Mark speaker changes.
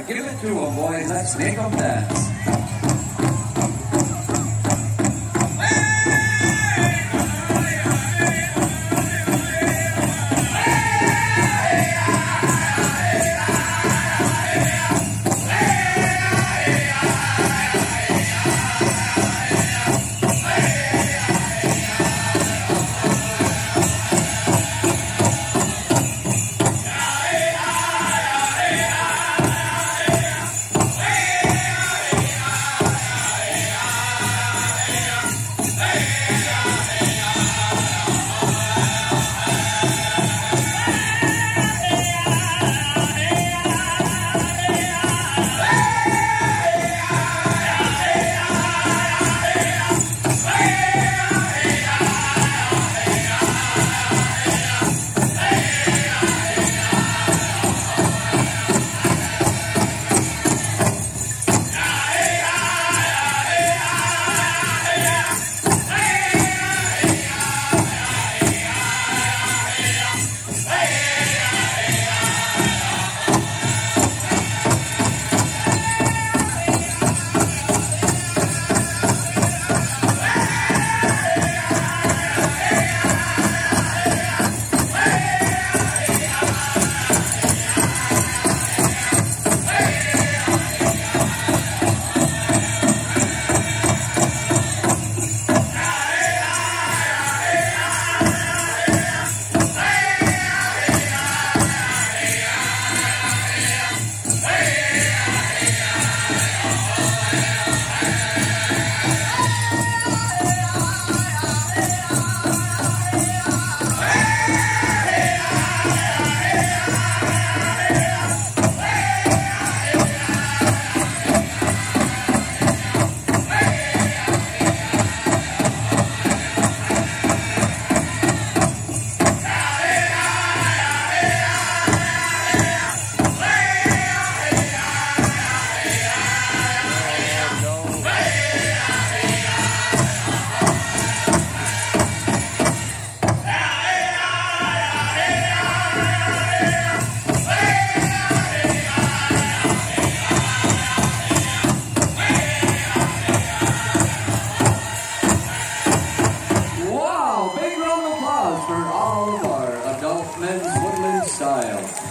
Speaker 1: Give it to them, boys. Let's make them dance. style.